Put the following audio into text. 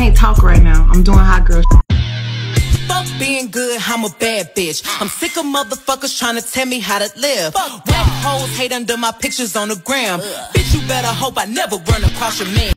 can't talk right now. I'm doing hot girl. Fuck being good, I'm a bad bitch. I'm sick of motherfuckers trying to tell me how to live. rap hoes hate under my pictures on the gram. Bitch, you better hope I never run across your man.